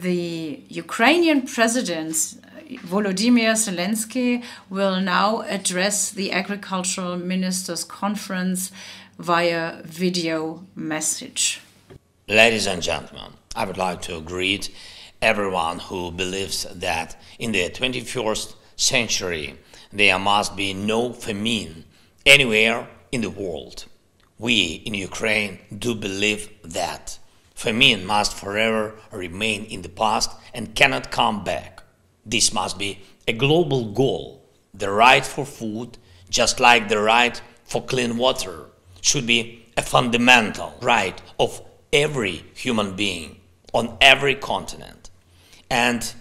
the Ukrainian president Volodymyr Zelensky will now address the Agricultural Ministers' Conference via video message. Ladies and gentlemen, I would like to greet everyone who believes that in the 21st century there must be no famine anywhere in the world. We in Ukraine do believe that famine must forever remain in the past and cannot come back. This must be a global goal. The right for food, just like the right for clean water, should be a fundamental right of every human being on every continent. And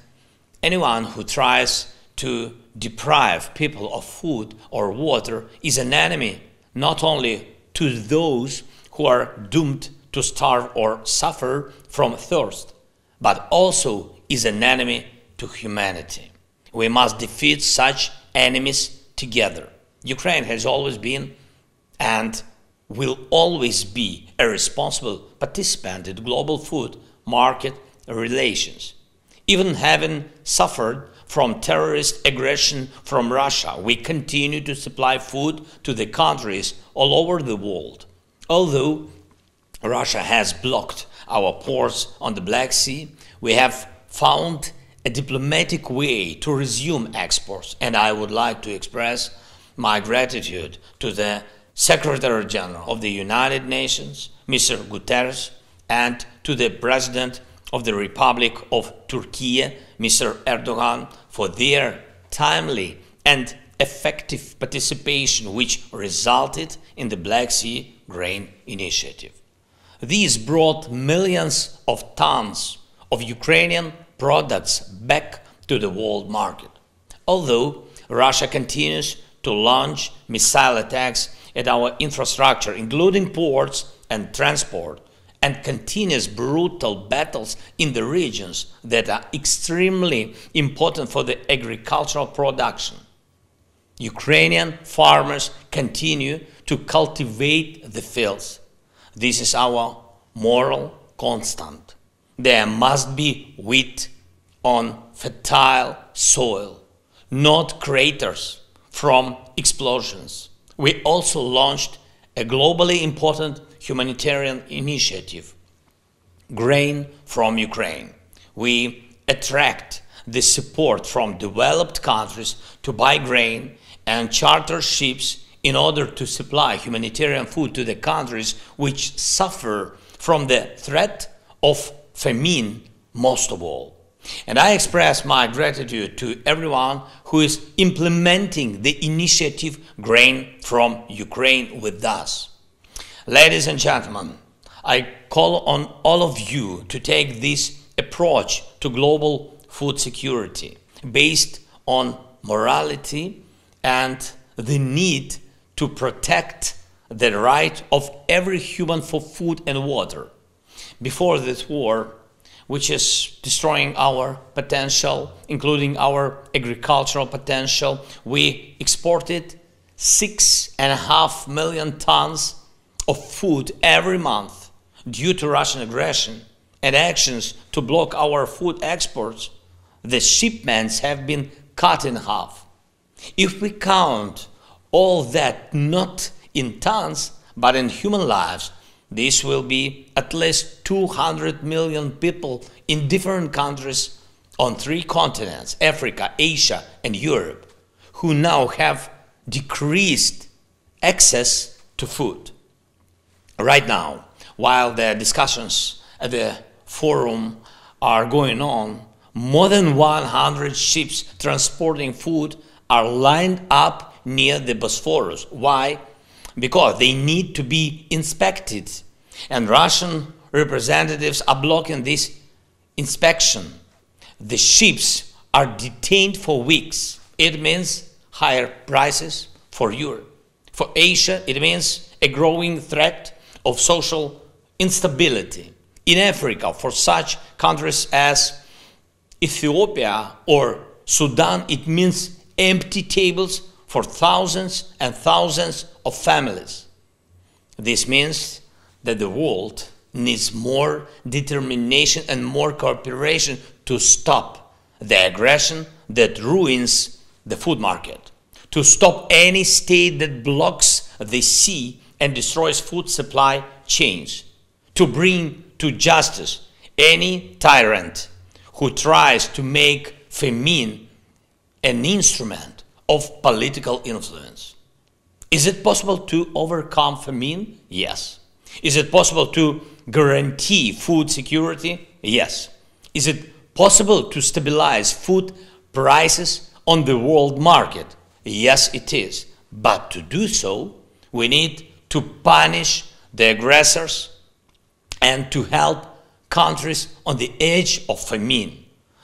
anyone who tries to deprive people of food or water is an enemy not only to those who are doomed to starve or suffer from thirst, but also is an enemy to humanity. We must defeat such enemies together. Ukraine has always been and will always be a responsible participant in global food market relations. Even having suffered from terrorist aggression from Russia, we continue to supply food to the countries all over the world. Although Russia has blocked our ports on the Black Sea, we have found a diplomatic way to resume exports, and I would like to express my gratitude to the Secretary General of the United Nations, Mr. Guterres, and to the President of the Republic of Turkey, Mr. Erdogan, for their timely and effective participation, which resulted in the Black Sea Grain Initiative. These brought millions of tons of Ukrainian products back to the world market. Although Russia continues to launch missile attacks at our infrastructure, including ports and transport, and continuous brutal battles in the regions that are extremely important for the agricultural production. Ukrainian farmers continue to cultivate the fields. This is our moral constant. There must be wheat on fertile soil, not craters from explosions. We also launched a globally important humanitarian initiative, Grain from Ukraine. We attract the support from developed countries to buy grain and charter ships in order to supply humanitarian food to the countries which suffer from the threat of famine most of all. And I express my gratitude to everyone who is implementing the initiative Grain from Ukraine with us. Ladies and gentlemen, I call on all of you to take this approach to global food security based on morality and the need to protect the right of every human for food and water. Before this war, which is destroying our potential, including our agricultural potential, we exported six and a half million tons of food every month due to Russian aggression and actions to block our food exports, the shipments have been cut in half. If we count all that not in tons but in human lives, this will be at least 200 million people in different countries on three continents Africa, Asia, and Europe who now have decreased access to food. Right now, while the discussions at the forum are going on, more than 100 ships transporting food are lined up near the Bosphorus. Why? Because they need to be inspected, and Russian representatives are blocking this inspection. The ships are detained for weeks. It means higher prices for Europe. For Asia, it means a growing threat of social instability. In Africa, for such countries as Ethiopia or Sudan, it means empty tables for thousands and thousands of families. This means that the world needs more determination and more cooperation to stop the aggression that ruins the food market, to stop any state that blocks the sea and destroys food supply chains, to bring to justice any tyrant who tries to make famine an instrument of political influence. Is it possible to overcome famine? Yes. Is it possible to guarantee food security? Yes. Is it possible to stabilize food prices on the world market? Yes, it is. But to do so, we need to punish the aggressors and to help countries on the edge of famine.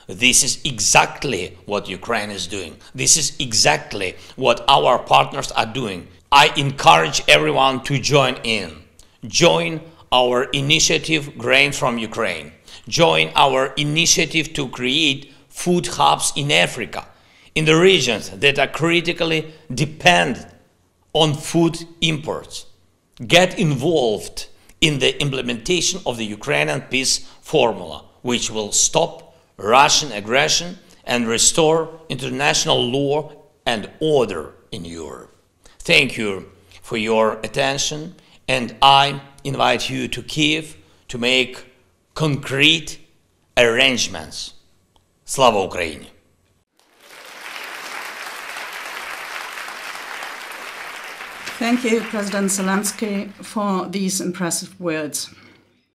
This is exactly what Ukraine is doing. This is exactly what our partners are doing. I encourage everyone to join in. Join our initiative Grain from Ukraine. Join our initiative to create food hubs in Africa, in the regions that are critically dependent on food imports. Get involved in the implementation of the Ukrainian peace formula, which will stop Russian aggression and restore international law and order in Europe. Thank you for your attention, and I invite you to Kiev to make concrete arrangements. Slava Ukraini! Thank you, President Zelensky, for these impressive words.